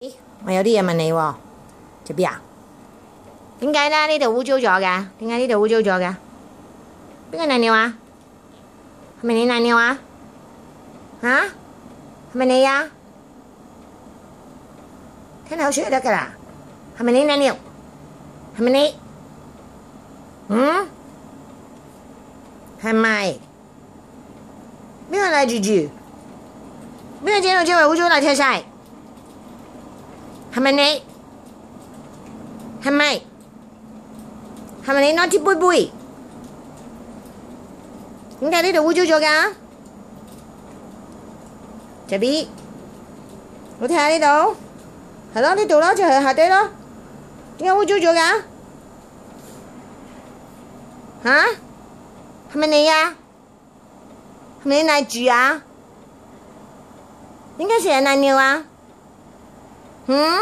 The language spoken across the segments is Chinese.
咦，我有啲嘢问你喎，隻 B 啊？点解咧？呢度污糟咗嘅？点解呢度污糟咗嘅？邊個瀨尿啊？系咪你瀨尿啊？嚇？係咪你呀？聽口水就得㗎啦。系咪你瀨尿？系咪你？嗯？系咪？邊個嚟住住？邊個整到周圍污糟邋遢晒？係咪你？係咪？係咪你攞支杯杯？點解呢度污糟咗㗎？仔 B，我睇下呢度，係咯呢度咯，就係下底咯。點解污糟咗㗎？嚇？係咪你呀？係咪你賴住啊？點解成日賴尿啊？嗯？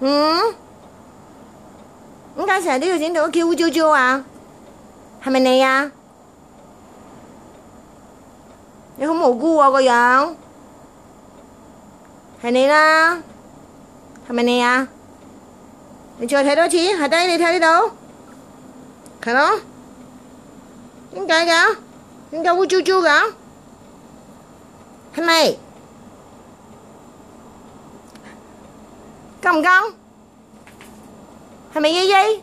嗯？點解成日都要整到屋企污糟糟啊？係咪你呀？你好無辜喎個樣，係你啦，係咪你呀？你再睇多次，下低你睇呢度，係咯？點解㗎？點解污糟糟㗎？係咪？夠唔夠？係咪耶耶？